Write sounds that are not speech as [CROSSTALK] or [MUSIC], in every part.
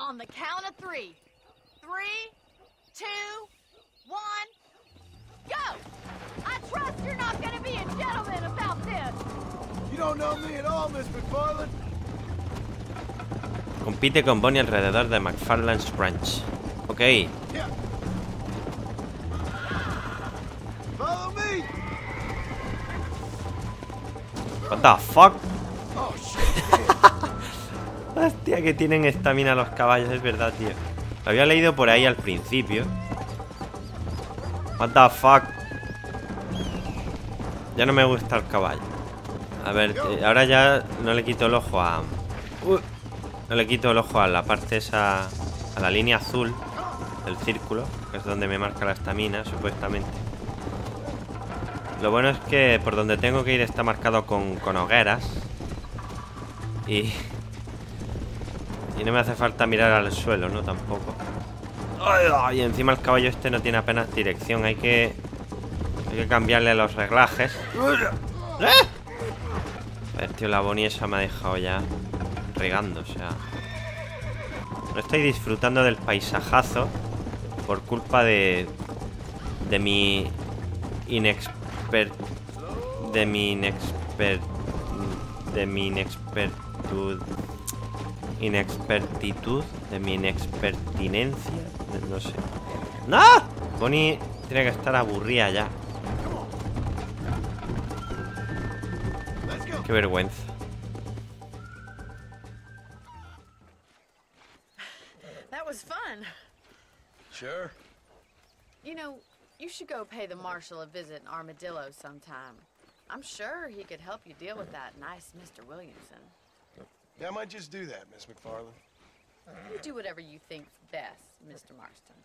On the count of three. Three, two, one, go! I trust you're not gonna be a gentleman about this. You don't know me at all, Miss McFarland. Compite con Bonnie alrededor de McFarland's Ranch. Ok. Yeah. Follow me. What the fuck? Hostia, que tienen estamina los caballos, es verdad, tío. Lo había leído por ahí al principio. What the fuck. Ya no me gusta el caballo. A ver, eh, ahora ya no le quito el ojo a... Uh, no le quito el ojo a la parte esa... A la línea azul del círculo, que es donde me marca la estamina, supuestamente. Lo bueno es que por donde tengo que ir está marcado con, con hogueras. Y... Y no me hace falta mirar al suelo, ¿no? Tampoco. Y encima el caballo este no tiene apenas dirección. Hay que... Hay que cambiarle los reglajes. ¡Eh! A ver, tío, la Bonnie esa me ha dejado ya regando, o sea... No estoy disfrutando del paisajazo por culpa de... De mi... Inexpert... De mi inexpert... De mi inexpertud... Inexpertitud, de mi inexpertinencia, de- no sé. ¡No! Bonnie tiene que estar aburrida ya. Qué vergüenza. That was fun. Sure. You know, you should go pay the marshal a visit in Armadillo sometime. I'm sure he could help you deal with that nice Mr. Williamson. Yeah, I might just do that, Miss McFarland. You do whatever you think's best, Mr. Marston.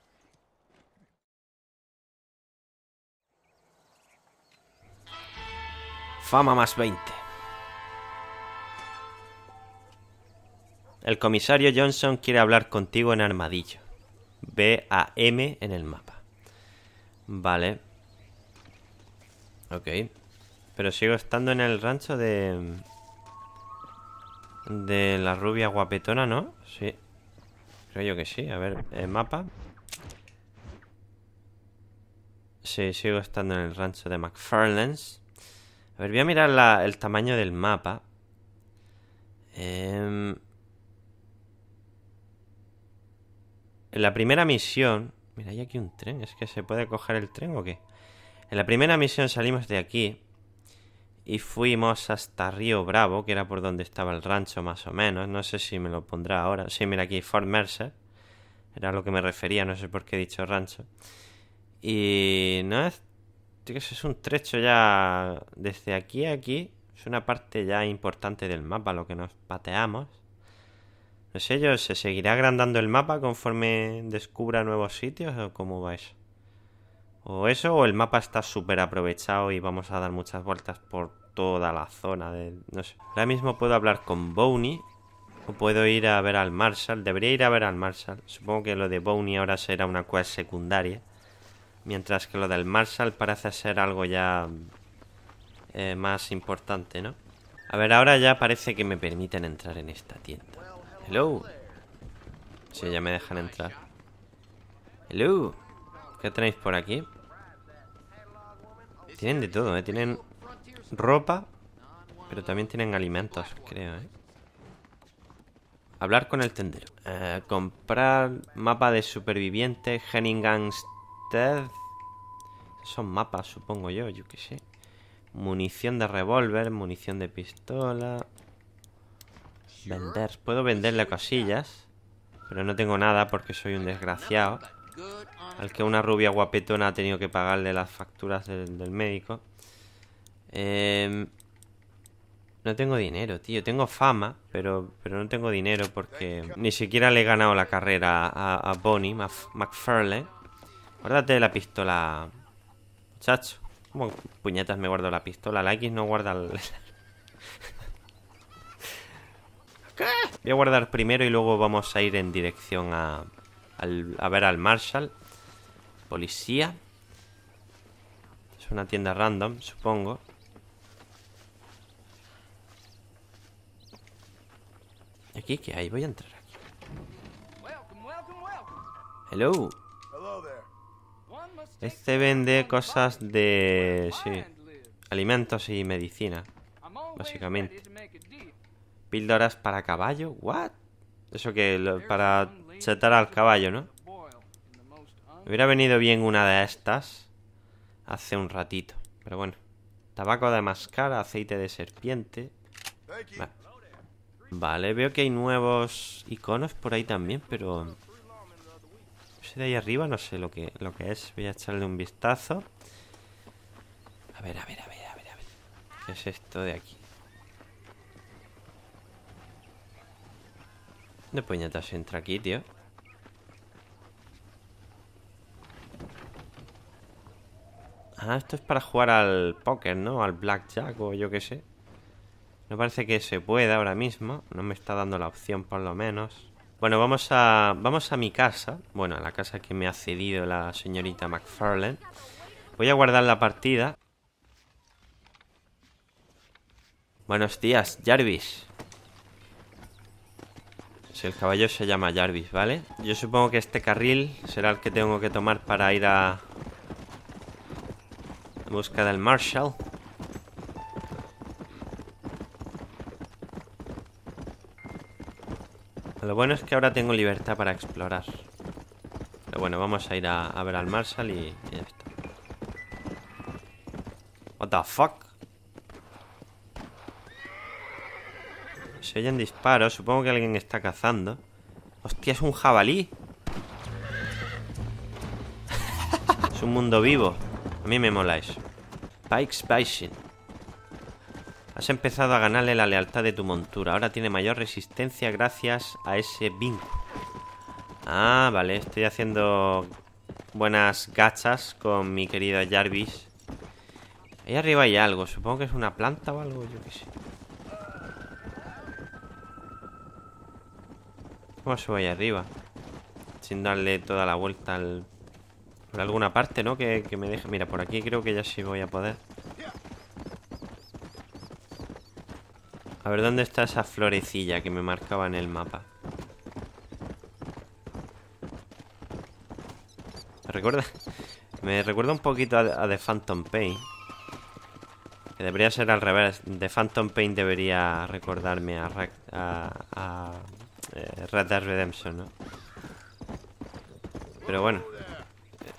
Fama más 20. El comisario Johnson quiere hablar contigo en Armadillo. Ve a M en el mapa. Vale. Ok. Pero sigo estando en el rancho de... De la rubia guapetona, ¿no? Sí. Creo yo que sí. A ver, el mapa. Sí, sigo estando en el rancho de McFarland's. A ver, voy a mirar la- el tamaño del mapa. Em, en la primera misión... Mira, hay aquí un tren. ¿Es que se puede coger el tren o qué? En la primera misión salimos de aquí. Y fuimos hasta Río Bravo, que era por donde estaba el rancho más o menos. No sé si me lo pondrá ahora. Sí, mira aquí, Fort Mercer. Era lo que me refería, no sé por qué he dicho rancho. Y no es es un trecho ya desde aquí a aquí. Es una parte ya importante del mapa, lo que nos pateamos. No sé yo, ¿se seguirá agrandando el mapa conforme descubra nuevos sitios o cómo va eso? O eso, o el mapa está súper aprovechado y vamos a dar muchas vueltas por toda la zona de... No sé. Ahora mismo puedo hablar con Boney o puedo ir a ver al Marshall. Debería ir a ver al Marshall. Supongo que lo de Boney ahora será una quest secundaria. Mientras que lo del Marshall parece ser algo ya eh, más importante, ¿no? A ver, ahora ya parece que me permiten entrar en esta tienda. Hello. Sí, ya me dejan entrar. Hello. ¿Qué tenéis por aquí? Tienen de todo, ¿eh? Tienen ropa, pero también tienen alimentos, creo, ¿eh? Hablar con el tendero. Eh, comprar mapa de superviviente, Henninganstead. Son mapas, supongo yo, yo qué sé. Munición de revólver, munición de pistola. Vender. Puedo venderle cosillas. Pero no tengo nada porque soy un desgraciado. Al que una rubia guapetona ha tenido que pagarle las facturas del, médico. Em, no tengo dinero, tío. Tengo fama, pero, pero no tengo dinero porque ni siquiera le he ganado la carrera a, Bonnie Maf- McFarlane. Guárdate la pistola, muchacho. ¿Cómo puñetas me guardo la pistola? La X no guarda. [LAUGHS] Voy a guardar primero y luego vamos a ir en dirección a, al- a ver al Marshall. Policía. Es una tienda random, supongo. ¿Aquí qué hay? Voy a entrar aquí. Hello. Este vende cosas de... Sí. Alimentos y medicina. básicamente. Píldoras para caballo. ¿What? Eso que... lo- para setar al caballo, ¿no? Hubiera venido bien una de estas hace un ratito. Pero bueno. Tabaco de mascar, aceite de serpiente. Thank you. Va- Vale, veo que hay nuevos iconos por ahí también, pero... Ese de ahí arriba no sé lo que, lo que es. Voy a echarle un vistazo. A ver, a ver, a ver, a ver, a ver. ¿Qué es esto de aquí? ¿Dónde puñetas entra aquí, tío? Ah, esto es para jugar al póker, ¿no? Al blackjack o yo qué sé. No parece que se pueda ahora mismo. No me está dando la opción por lo menos. Bueno, vamos a, vamos a mi casa. Bueno, a la casa que me ha cedido la señorita McFarlane. Voy a guardar la partida. Buenos días, Jarvis. El caballo se llama Jarvis, ¿vale? Yo supongo que este carril será el que tengo que tomar para ir a... En busca del Marshall. Lo bueno es que ahora tengo libertad para explorar. Pero bueno, vamos a ir a, ver al Marshall y, y. What the fuck? Se oyen disparos, supongo que alguien está cazando. Hostia, es un jabalí. es un mundo vivo. A mí me mola eso. Pikes Bison. Has empezado a ganarle la lealtad de tu montura. Ahora tiene mayor resistencia gracias a ese vínculo. Ah, vale. Estoy haciendo buenas gachas con mi querida Jarvis. Ahí arriba hay algo. Supongo que es una planta o algo. Yo qué sé. ¿Cómo subo ahí arriba? Sin darle toda la vuelta al... Por alguna parte, ¿no? Que, que me deje... Mira, por aquí creo que ya sí voy a poder. A ver, ¿dónde está esa florecilla que me marcaba en el mapa? ¿Me recuerda? [LAUGHS] Me recuerda un poquito a, The Phantom Pain. Que debería ser al revés. The Phantom Pain debería recordarme a, Red Dead Redemption, ¿no? Pero bueno.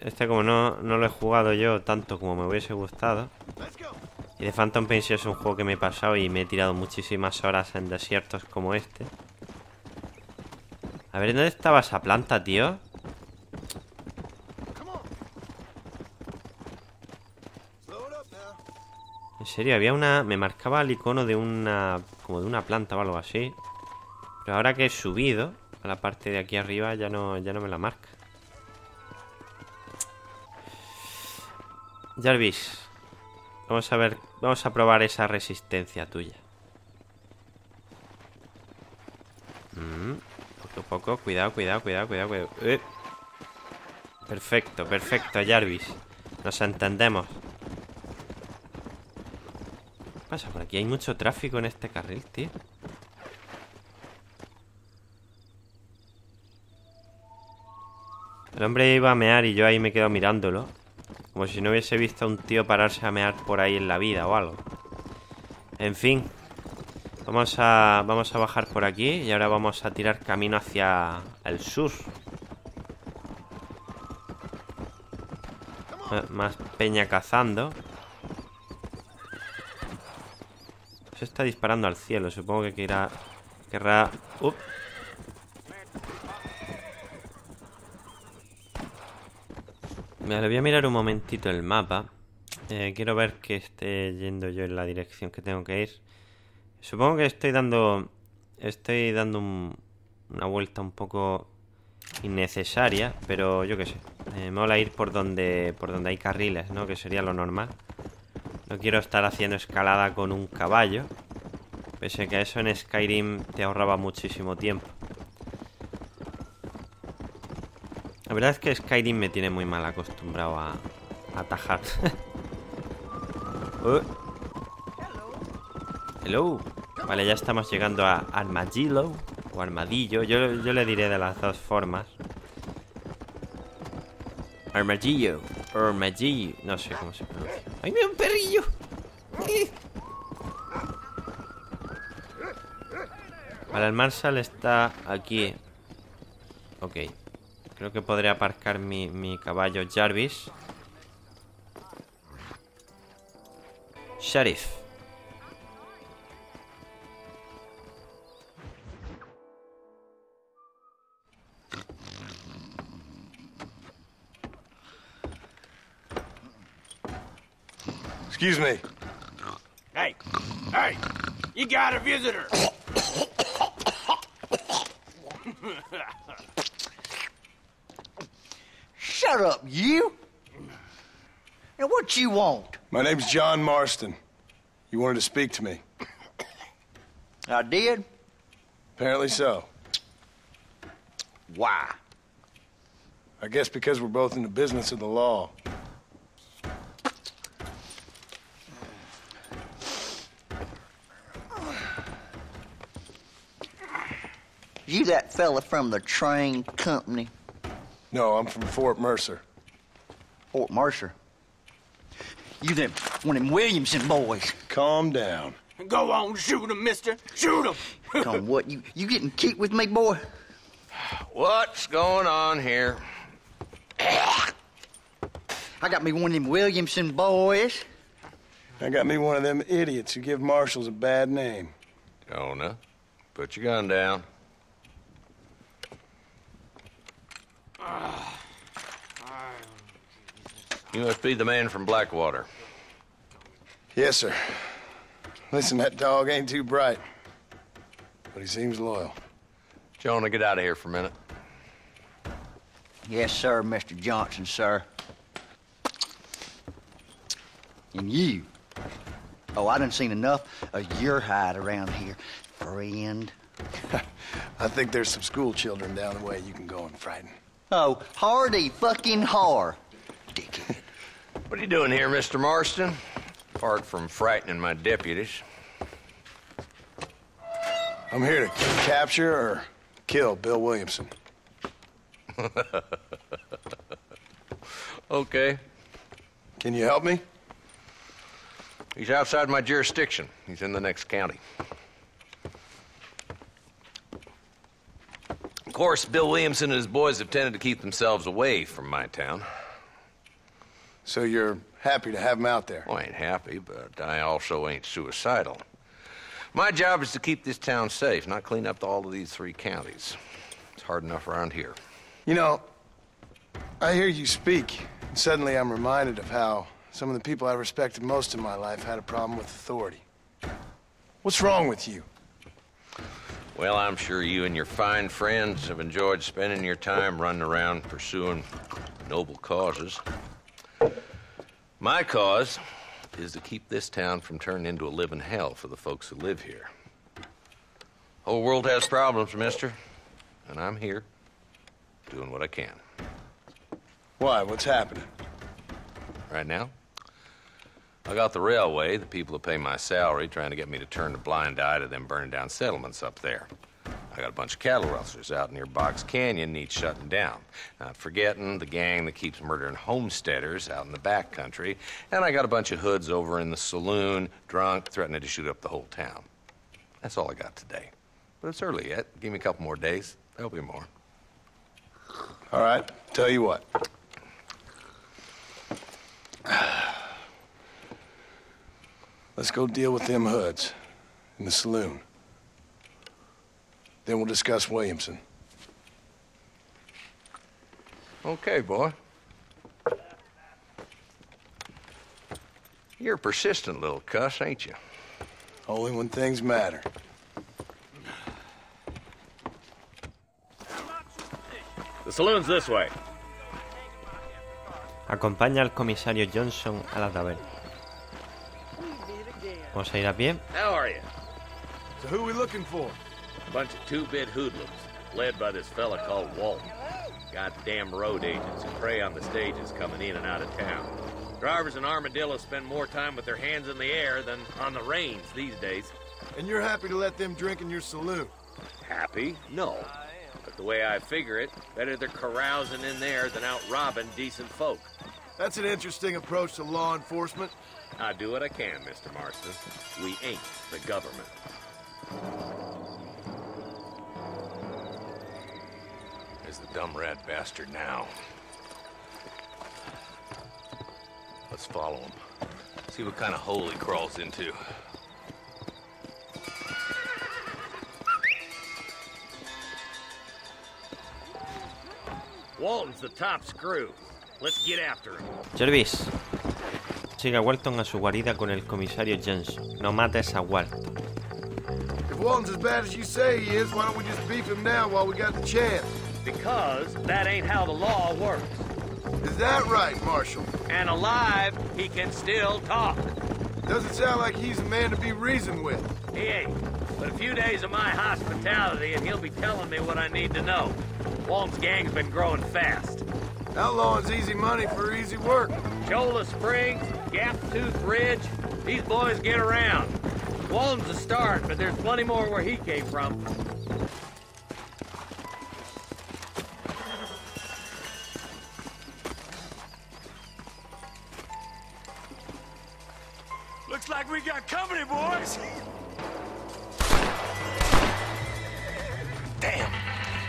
Este como no, no lo he jugado yo tanto como me hubiese gustado. Y The Phantom Pain es un juego que me he pasado y me he tirado muchísimas horas en desiertos como este. A ver, ¿dónde estaba esa planta, tío? En serio, había una... Me marcaba el icono de una... Como de una planta o algo así. Pero ahora que he subido a la parte de aquí arriba ya no, ya no me la marca. Jarvis. Vamos a ver... Vamos a probar esa resistencia tuya. Mm, poco a poco. Cuidado, cuidado, cuidado, cuidado. cuidado. Eh. Perfecto, perfecto, Jarvis. Nos entendemos. ¿Qué pasa por aquí? Hay mucho tráfico en este carril, tío. El hombre iba a mear y yo ahí me quedo mirándolo. Como si no hubiese visto a un tío pararse a mear por ahí en la vida o algo. En fin. Vamos a, vamos a bajar por aquí y ahora vamos a tirar camino hacia el sur. Más peña cazando. Se está disparando al cielo. Supongo que querrá... Querrá... Up. Vale, voy a mirar un momentito el mapa. Eh, quiero ver que esté yendo yo en la dirección que tengo que ir. Supongo que estoy dando... Estoy dando un- una vuelta un poco innecesaria, pero yo qué sé. Eh, me mola ir por donde, por donde hay carriles, ¿no? Que sería lo normal. No quiero estar haciendo escalada con un caballo. Pese que eso en Skyrim te ahorraba muchísimo tiempo. La verdad es que Skyrim me tiene muy mal acostumbrado a, atajar. Uh. [LAUGHS] Hello. Vale, ya estamos llegando a Armadillo o Armadillo. Yo, yo le diré de las dos formas. Armadillo. Armadillo. No sé cómo se pronuncia. ¡Ay, mira un perrillo! Vale, el Marshall está aquí. Ok. Creo que podré aparcar mi, mi caballo Jarvis. Sheriff. Excuse me. Hey, hey, you got a visitor. [COUGHS] [LAUGHS] Shut up, you! And what you want? My name's John Marston. You wanted to speak to me. I did? Apparently so. Why? I guess because we're both in the business of the law. You that fella from the train company, No, I'm from Fort Mercer. Fort Mercer. You them one of them Williamson boys. Calm down. Go on, shoot him, mister. Shoot him. Come what you you getting cute with me, boy? What's going on here? I got me one of them Williamson boys. I got me one of them idiots who give marshals a bad name. Jonah, put your gun down. You must be the man from Blackwater. Yes, sir. Listen, that dog ain't too bright. But he seems loyal. Jonah, get out of here for a minute. Yes, sir, Mr. Johnson, sir. And you. Oh, I done seen enough of your hide around here, friend. [LAUGHS] I think there's some school children down the way you can go and frighten. Oh, hardy fucking har. Dickhead. What are you doing here, Mr. Marston? Apart from frightening my deputies. I'm here to capture or kill Bill Williamson. [LAUGHS] Okay. Can you help me? He's outside my jurisdiction. He's in the next county. Of course, Bill Williamson and his boys have tended to keep themselves away from my town. So you're happy to have him out there? Well, I ain't happy, but I also ain't suicidal. My job is to keep this town safe, not clean up all of these three counties. It's hard enough around here. You know, I hear you speak, and suddenly I'm reminded of how some of the people I respected most in my life had a problem with authority. What's wrong with you? Well, I'm sure you and your fine friends have enjoyed spending your time running around pursuing noble causes. My cause is to keep this town from turning into a living hell for the folks who live here. Whole world has problems, mister, and I'm here doing what I can. Why? What's happening? Right now, I got the railway, the people who pay my salary, trying to get me to turn a blind eye to them burning down settlements up there. I got a bunch of cattle rustlers out near Box Canyon needs shutting down. Not forgetting the gang that keeps murdering homesteaders out in the back country. And I got a bunch of hoods over in the saloon, drunk, threatening to shoot up the whole town. That's all I got today. But it's early yet. Give me a couple more days. There'll be more. All right, tell you what. [SIGHS] Let's go deal with them hoods in the saloon. Then we'll discuss Williamson. Okay, boy. You're a persistent little cuss, ain't you? Only when things matter. The saloon's this way. Acompaña al comisario Johnson a la taberna. Vamos a ir a pie. How are you? So who are we looking for? A bunch of two-bit hoodlums, led by this fella called Walton. Goddamn road agents who prey on the stages coming in and out of town. Drivers in Armadillo spend more time with their hands in the air than on the reins these days. And you're happy to let them drink in your saloon? Happy? No. But The way I figure it, better they're carousing in there than out robbing decent folk. That's an interesting approach to law enforcement. I do what I can, Mr. Marston. We ain't the government. Dumb rat bastard now. Let's follow him. See what kind of hole he crawls into. Walton's the top screw. Let's get after him. Jervis. Sigue a Walton a su guarida con el comisario Johnson. No mates a Walton. If Walton's as bad as you say he is, why don't we just beef him now while we got the chance? Because that ain't how the law works. Is that right, Marshal? And alive, he can still talk. Doesn't sound like he's a man to be reasoned with. He ain't. But a few days of my hospitality, and he'll be telling me what I need to know. Walton's gang's been growing fast. Outlawing's easy money for easy work. Chola Springs, Gap Tooth Ridge, these boys get around. Walton's a start, but there's plenty more where he came from.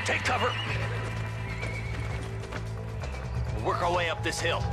Take cover. We'll work our way up this hill.